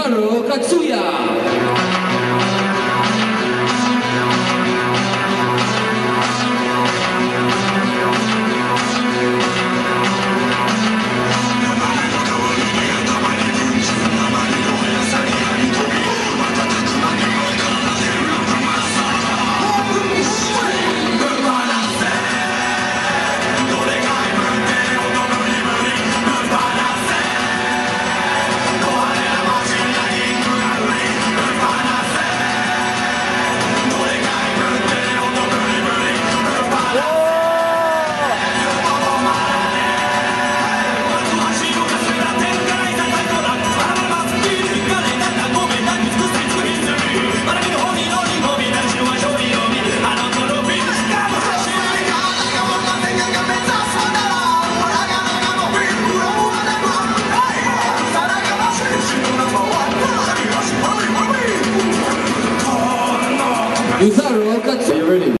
Karol Katsuya Yuzaro Katsuya. Are you ready?